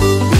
Thank you.